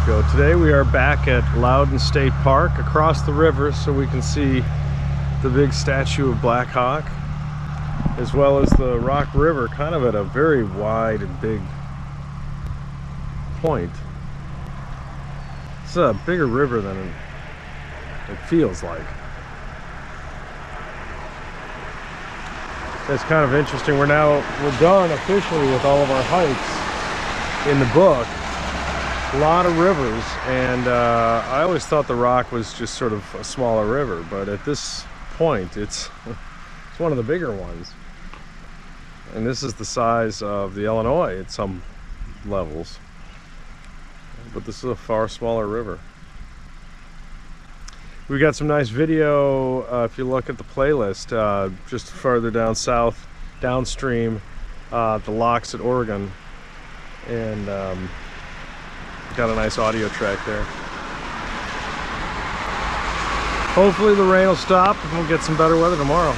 go. Today we are back at Lowden State Park across the river so we can see the big statue of Black Hawk as well as the Rock River kind of at a very wide and big point. It's a bigger river than it feels like. It's kind of interesting. We're now, we're done officially with all of our hikes in the book. A lot of rivers and uh, I always thought the Rock was just sort of a smaller river, but at this point it's, it's one of the bigger ones. And this is the size of the Illinois at some levels. But this is a far smaller river. We've got some nice video uh, if you look at the playlist uh, just further down south, downstream, uh, the locks at Oregon. And um, got a nice audio track there. Hopefully the rain will stop and we'll get some better weather tomorrow.